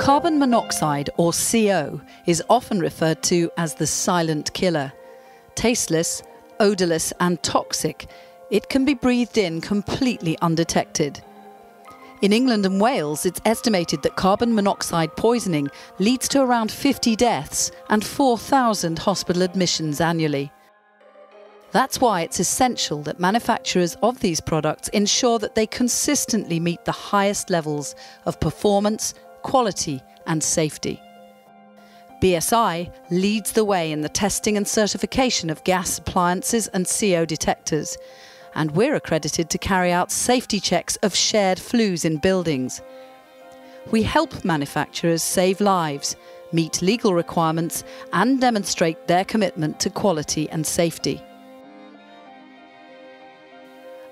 Carbon monoxide, or CO, is often referred to as the silent killer. Tasteless, odourless, and toxic, it can be breathed in completely undetected. In England and Wales, it's estimated that carbon monoxide poisoning leads to around 50 deaths and 4,000 hospital admissions annually. That's why it's essential that manufacturers of these products ensure that they consistently meet the highest levels of performance, quality, and safety. BSI leads the way in the testing and certification of gas appliances and CO detectors, and we're accredited to carry out safety checks of shared flues in buildings. We help manufacturers save lives, meet legal requirements, and demonstrate their commitment to quality and safety.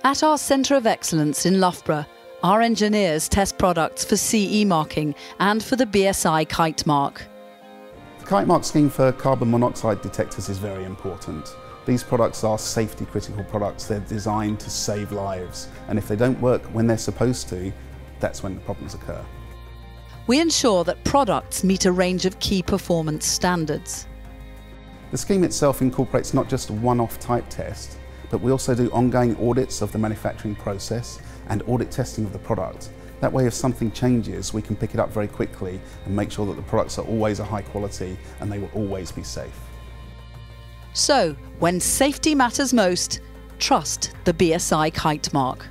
At our Centre of Excellence in Loughborough, our engineers test products for CE marking and for the BSI kite mark. The Kitemark scheme for carbon monoxide detectors is very important. These products are safety critical products. They're designed to save lives. And if they don't work when they're supposed to, that's when the problems occur. We ensure that products meet a range of key performance standards. The scheme itself incorporates not just a one-off type test, but we also do ongoing audits of the manufacturing process and audit testing of the product. That way if something changes we can pick it up very quickly and make sure that the products are always a high quality and they will always be safe. So, when safety matters most, trust the BSI Kitemark.